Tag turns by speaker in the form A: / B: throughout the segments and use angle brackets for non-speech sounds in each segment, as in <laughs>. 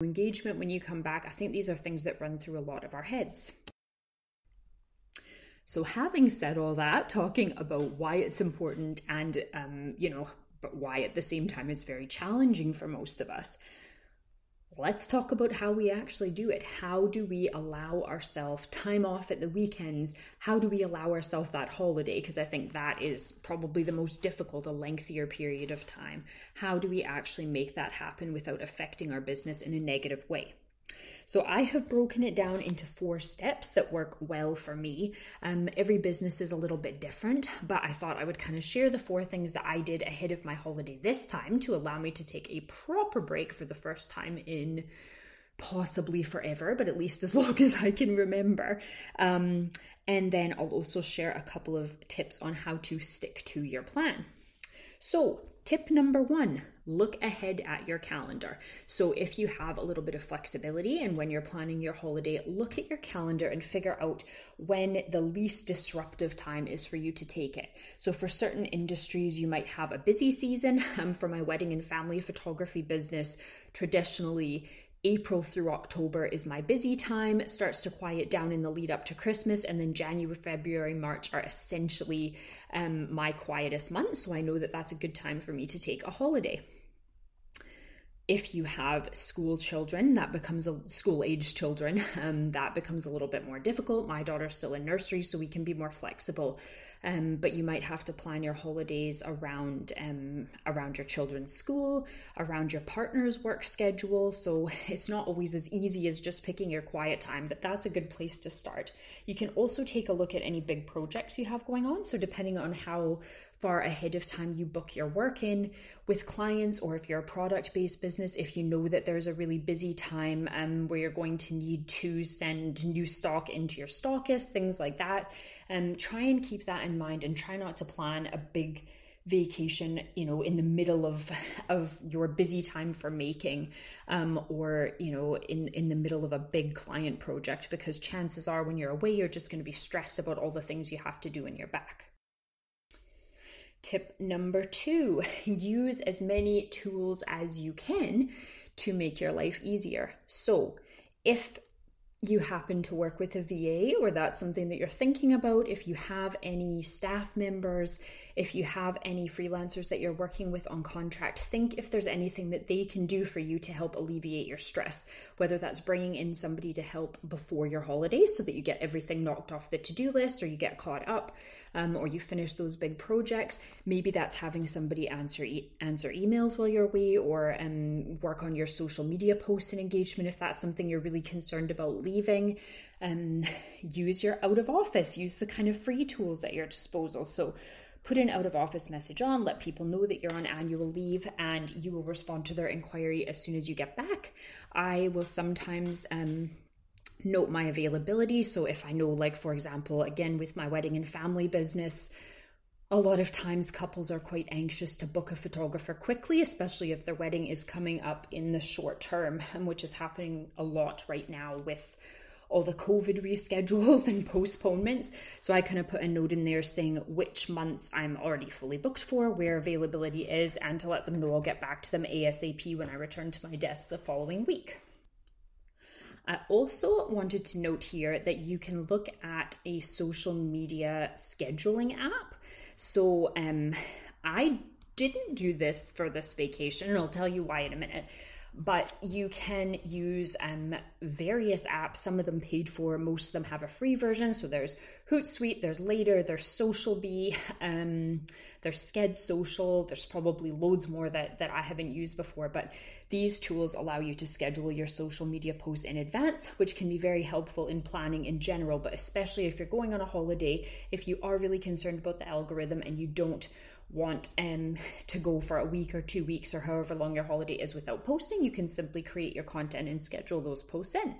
A: engagement when you come back. I think these are things that run through a lot of our heads. So, having said all that, talking about why it's important and, um, you know, but why at the same time it's very challenging for most of us, let's talk about how we actually do it. How do we allow ourselves time off at the weekends? How do we allow ourselves that holiday? Because I think that is probably the most difficult, a lengthier period of time. How do we actually make that happen without affecting our business in a negative way? So I have broken it down into four steps that work well for me. Um, every business is a little bit different, but I thought I would kind of share the four things that I did ahead of my holiday this time to allow me to take a proper break for the first time in possibly forever, but at least as <laughs> long as I can remember. Um, and then I'll also share a couple of tips on how to stick to your plan. So, tip number one look ahead at your calendar. So, if you have a little bit of flexibility and when you're planning your holiday, look at your calendar and figure out when the least disruptive time is for you to take it. So, for certain industries, you might have a busy season. <laughs> Um, for my wedding and family photography business, traditionally, April through October is my busy time. It starts to quiet down in the lead up to Christmas, and then January, February, March are essentially um, my quietest months. So I know that that's a good time for me to take a holiday if you have school children, that becomes a school age children, <laughs> um, that becomes a little bit more difficult. My daughter's still in nursery, so we can be more flexible. Um, but you might have to plan your holidays around um, around your children's school, around your partner's work schedule. So <laughs> it's not always as easy as just picking your quiet time, but that's a good place to start. You can also take a look at any big projects you have going on. So depending on how far ahead of time you book your work in with clients, or if you're a product based business, if you know that there's a really busy time um, where you're going to need to send new stock into your stockist, things like that. Um, try and keep that in mind and try not to plan a big vacation you know in the middle of <laughs> of your busy time for making um, or you know in in the middle of a big client project because chances are when you're away you're just going to be stressed about all the things you have to do in your back Tip number two <laughs> use as many tools as you can to make your life easier. So, if you happen to work with a VA or that's something that you're thinking about, if you have any staff members, if you have any freelancers that you're working with on contract, think if there's anything that they can do for you to help alleviate your stress, whether that's bringing in somebody to help before your holiday so that you get everything knocked off the to do list or you get caught up um, or you finish those big projects. Maybe that's having somebody answer, e- answer emails while you're away or um, work on your social media posts and engagement if that's something you're really concerned about leaving. Um, use your out of office, use the kind of free tools at your disposal. So, put an out of office message on, let people know that you're on annual leave, and you will respond to their inquiry as soon as you get back. I will sometimes um, note my availability. So if I know, like, for example, again, with my wedding and family business, a lot of times couples are quite anxious to book a photographer quickly, especially if their wedding is coming up in the short term, <laughs> which is happening a lot right now with all the COVID <laughs> reschedules and postponements. So I kind of put a note in there saying which months I'm already fully booked for, where availability is, and to let them know I'll get back to them ASAP when I return to my desk the following week. I also wanted to note here that you can look at a social media scheduling app. So um, I didn't do this for this vacation, and I'll tell you why in a minute but you can use um, various apps, some of them paid for, most of them have a free version. So there's Hootsuite, there's Later, there's Socialbee, um, there's Sked Social, there's probably loads more that, that I haven't used before, but these tools allow you to schedule your social media posts in advance, which can be very helpful in planning in general, but especially if you're going on a holiday, if you are really concerned about the algorithm and you don't want um, to go for a week or two weeks or however long your holiday is without posting, you can simply create your content and schedule those posts in.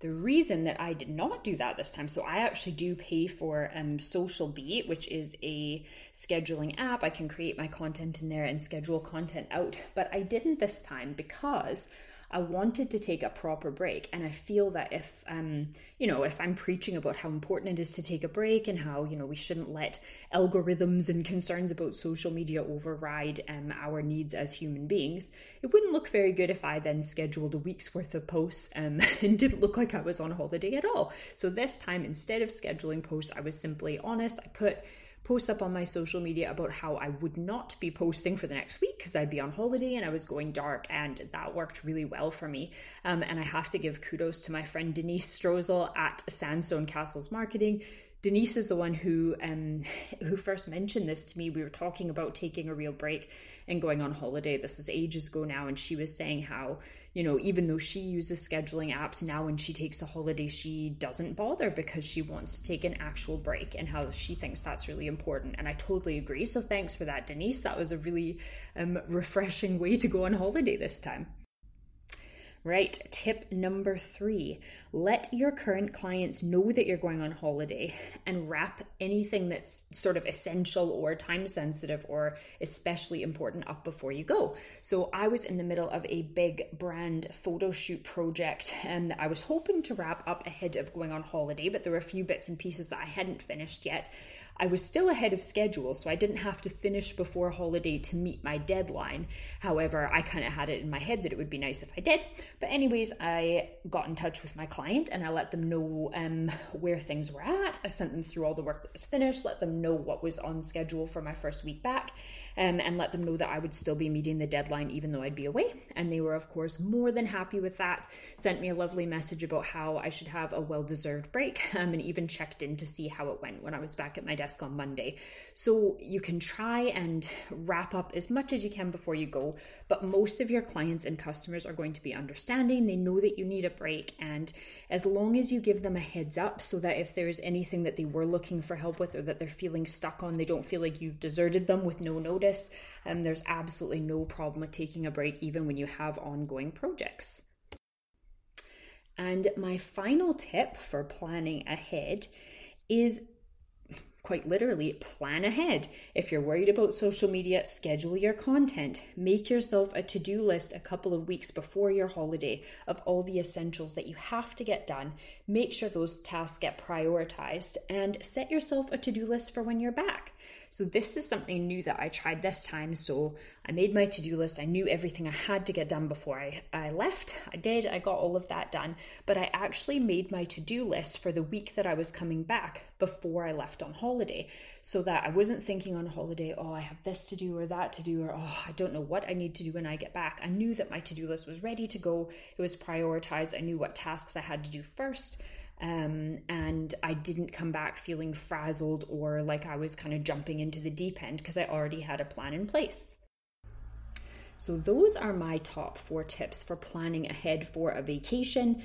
A: The reason that I did not do that this time, so I actually do pay for um, Socialbee, which is a scheduling app. I can create my content in there and schedule content out, but I didn't this time because I wanted to take a proper break. And I feel that if, um, you know, if I'm preaching about how important it is to take a break and how, you know, we shouldn't let algorithms and concerns about social media override um, our needs as human beings, it wouldn't look very good if I then scheduled a week's worth of posts um, <laughs> and didn't look like I was on holiday at all. So this time, instead of scheduling posts, I was simply honest. I put post up on my social media about how I would not be posting for the next week because I'd be on holiday and I was going dark, and that worked really well for me. Um, and I have to give kudos to my friend Denise Strozel at Sandstone Castles Marketing. Denise is the one who um, <laughs> who first mentioned this to me. We were talking about taking a real break and going on holiday. This is ages ago now, and she was saying how you know, even though she uses scheduling apps, now when she takes a holiday, she doesn't bother because she wants to take an actual break and how she thinks that's really important. And I totally agree. So thanks for that, Denise. That was a really um, refreshing way to go on holiday this time. Right, tip number three let your current clients know that you're going on holiday and wrap anything that's sort of essential or time sensitive or especially important up before you go. So, I was in the middle of a big brand photo shoot project and um, I was hoping to wrap up ahead of going on holiday, but there were a few bits and pieces that I hadn't finished yet. I was still ahead of schedule, so I didn't have to finish before holiday to meet my deadline. However, I kind of had it in my head that it would be nice if I did. But, anyways, I got in touch with my client and I let them know um, where things were at. I sent them through all the work that was finished, let them know what was on schedule for my first week back um, and let them know that I would still be meeting the deadline even though I'd be away. And they were, of course, more than happy with that. Sent me a lovely message about how I should have a well deserved break <laughs> um, and even checked in to see how it went when I was back at my desk on Monday. So you can try and wrap up as much as you can before you go, but most of your clients and customers are going to be understanding. They know that you need a break. And as long as you give them a heads up so that if there's anything that they were looking for help with or that they're feeling stuck on, they don't feel like you've deserted them with no notice notice. Um, there's absolutely no problem with taking a break, even when you have ongoing projects. And my final tip for planning ahead is quite literally plan ahead. If you're worried about social media, schedule your content. Make yourself a to do list a couple of weeks before your holiday of all the essentials that you have to get done. Make sure those tasks get prioritized and set yourself a to do list for when you're back. So, this is something new that I tried this time. So, I made my to do list. I knew everything I had to get done before I, I left. I did, I got all of that done. But I actually made my to do list for the week that I was coming back before I left on holiday so that I wasn't thinking on holiday, oh, I have this to do or that to do, or oh, I don't know what I need to do when I get back. I knew that my to do list was ready to go, it was prioritized. I knew what tasks I had to do first. Um, and I didn't come back feeling frazzled or like I was kind of jumping into the deep end because I already had a plan in place. So, those are my top four tips for planning ahead for a vacation.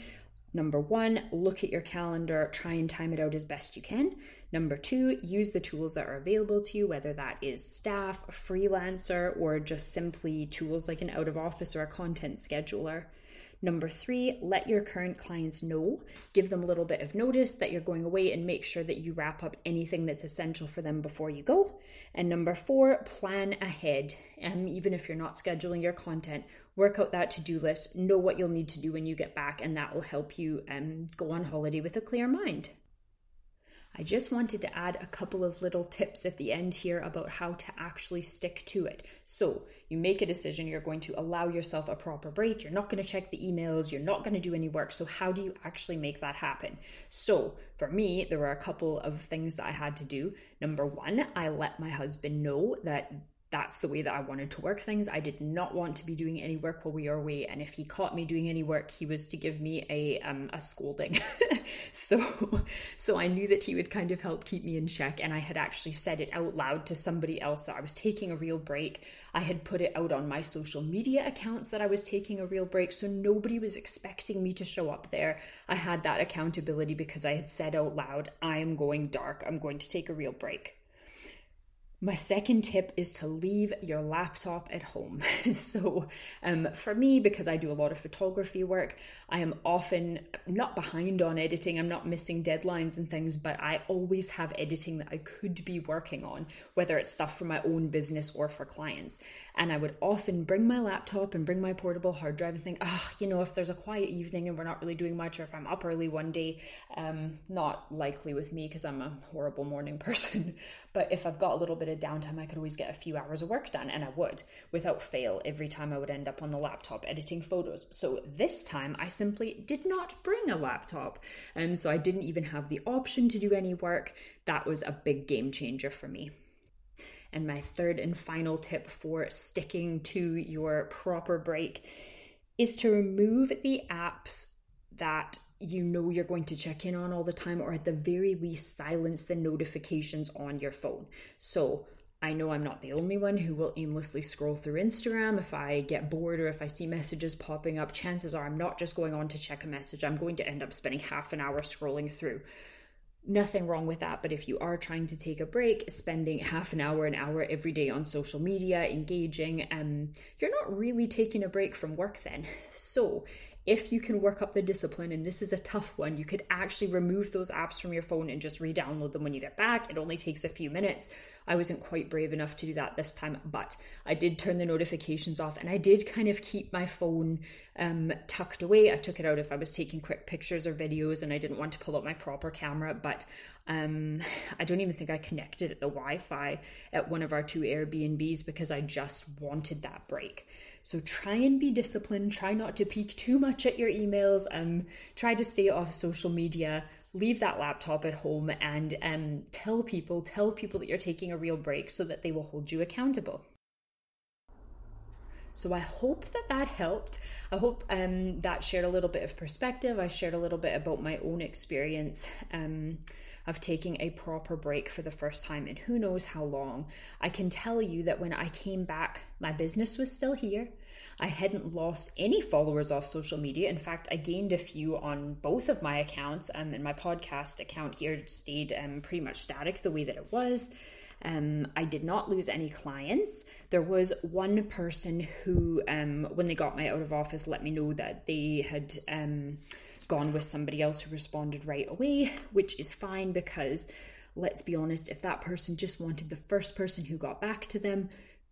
A: Number one, look at your calendar, try and time it out as best you can. Number two, use the tools that are available to you, whether that is staff, freelancer, or just simply tools like an out of office or a content scheduler. Number three, let your current clients know. Give them a little bit of notice that you're going away and make sure that you wrap up anything that's essential for them before you go. And number four, plan ahead. And um, even if you're not scheduling your content, work out that to do list, know what you'll need to do when you get back, and that will help you um, go on holiday with a clear mind. I just wanted to add a couple of little tips at the end here about how to actually stick to it. So, you make a decision, you're going to allow yourself a proper break, you're not going to check the emails, you're not going to do any work. So, how do you actually make that happen? So, for me, there were a couple of things that I had to do. Number one, I let my husband know that that's the way that I wanted to work things. I did not want to be doing any work while we were away, and if he caught me doing any work, he was to give me a um, a scolding. <laughs> so, so I knew that he would kind of help keep me in check, and I had actually said it out loud to somebody else that I was taking a real break. I had put it out on my social media accounts that I was taking a real break, so nobody was expecting me to show up there. I had that accountability because I had said out loud, "I am going dark. I'm going to take a real break." My second tip is to leave your laptop at home. <laughs> so, um, for me, because I do a lot of photography work, I am often not behind on editing, I'm not missing deadlines and things, but I always have editing that I could be working on, whether it's stuff for my own business or for clients. And I would often bring my laptop and bring my portable hard drive and think, ah, oh, you know, if there's a quiet evening and we're not really doing much, or if I'm up early one day, um, not likely with me because I'm a horrible morning <laughs> person. But if I've got a little bit of downtime, I could always get a few hours of work done, and I would without fail every time I would end up on the laptop editing photos. So this time I simply did not bring a laptop, and um, so I didn't even have the option to do any work. That was a big game changer for me. And my third and final tip for sticking to your proper break is to remove the apps that you know you're going to check in on all the time, or at the very least, silence the notifications on your phone. So, I know I'm not the only one who will aimlessly scroll through Instagram. If I get bored or if I see messages popping up, chances are I'm not just going on to check a message. I'm going to end up spending half an hour scrolling through. Nothing wrong with that, but if you are trying to take a break, spending half an hour, an hour every day on social media, engaging, um, you're not really taking a break from work then. So if you can work up the discipline, and this is a tough one, you could actually remove those apps from your phone and just re download them when you get back. It only takes a few minutes. I wasn't quite brave enough to do that this time, but I did turn the notifications off and I did kind of keep my phone um, tucked away. I took it out if I was taking quick pictures or videos and I didn't want to pull out my proper camera, but um, I don't even think I connected at the Wi Fi at one of our two Airbnbs because I just wanted that break. So try and be disciplined, try not to peek too much at your emails, um, try to stay off social media, leave that laptop at home and um, tell people, tell people that you're taking a real break so that they will hold you accountable. So I hope that that helped. I hope um, that shared a little bit of perspective. I shared a little bit about my own experience. Um, of taking a proper break for the first time in who knows how long. I can tell you that when I came back, my business was still here. I hadn't lost any followers off social media. In fact, I gained a few on both of my accounts, um, and my podcast account here stayed um, pretty much static the way that it was. Um, I did not lose any clients. There was one person who, um, when they got my out of office, let me know that they had um, gone with somebody else who responded right away, which is fine because let's be honest, if that person just wanted the first person who got back to them,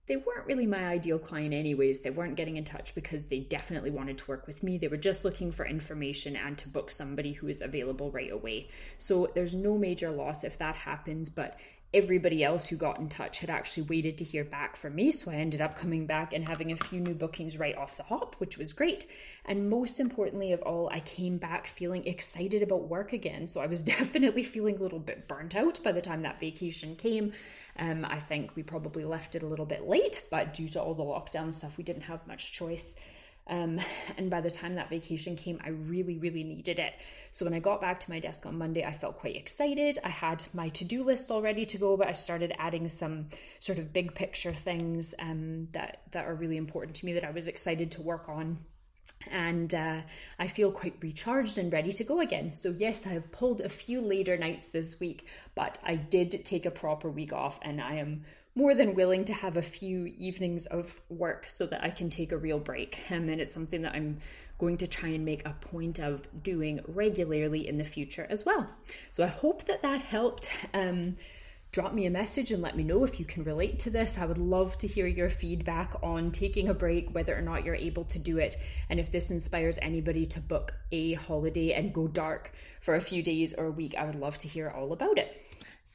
A: they weren't really my ideal client, anyways. They weren't getting in touch because they definitely wanted to work with me. They were just looking for information and to book somebody who is available right away. So there's no major loss if that happens, but everybody else who got in touch had actually waited to hear back from me. So I ended up coming back and having a few new bookings right off the hop, which was great. And most importantly of all, I came back feeling excited about work again. So I was <laughs> definitely feeling a little bit burnt out by the time that vacation came. Um, I think we probably left it a little bit late, but due to all the lockdown stuff, we didn't have much choice. Um, <laughs> and by the time that vacation came, I really, really needed it. So when I got back to my desk on Monday, I felt quite excited. I had my to do list all ready to go, but I started adding some sort of big picture things um, that, that are really important to me that I was excited to work on and uh, I feel quite recharged and ready to go again. So, yes, I have pulled a few later nights this week, but I did take a proper week off and I am more than willing to have a few evenings of work so that I can take a real break. Um, and it's something that I'm going to try and make a point of doing regularly in the future as well. So I hope that that helped. Um, drop me a message and let me know if you can relate to this. I would love to hear your feedback on taking a break, whether or not you're able to do it, and if this inspires anybody to book a holiday and go dark for a few days or a week. I would love to hear all about it.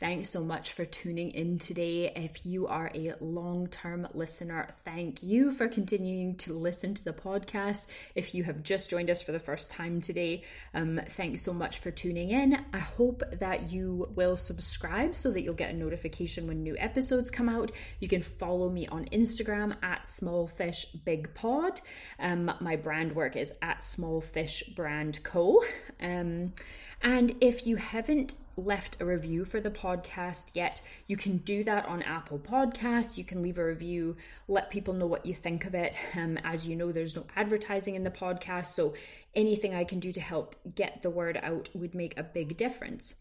A: Thanks so much for tuning in today. If you are a long term listener, thank you for continuing to listen to the podcast. If you have just joined us for the first time today, um, thanks so much for tuning in. I hope that you will subscribe so that you'll get a notification when new episodes come out. You can follow me on Instagram at smallfishbigpod. Um, my brand work is at smallfishbrandco. Um, and if you haven't left a review for the podcast yet, you can do that on Apple Podcasts. You can leave a review, let people know what you think of it. Um, as you know, there's no advertising in the podcast, so anything I can do to help get the word out would make a big difference.